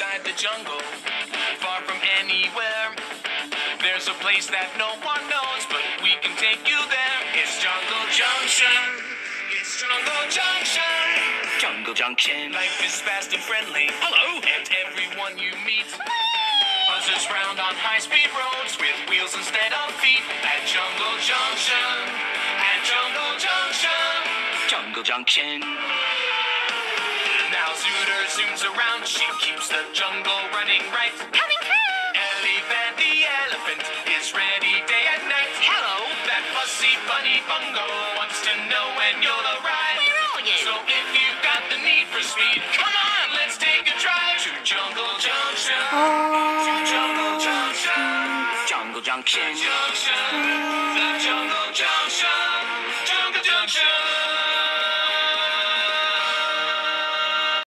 inside the jungle, far from anywhere. There's a place that no one knows, but we can take you there. It's Jungle Junction. It's Jungle Junction. Jungle Junction. Life is fast and friendly. Hello. And everyone you meet buzzes round on high-speed roads with wheels instead of feet. At Jungle Junction. At Jungle Junction. Jungle Junction. Now Zooter zooms around, she keeps the jungle running right. Coming home! Ellyvan the elephant is ready day and night. Hello! That fussy bunny bungo wants to know when you'll arrive. Where are you? So if you've got the need for speed, come on, let's take a drive to Jungle Junction. Oh. To Jungle Junction. Jungle Junction. Jungle Junction.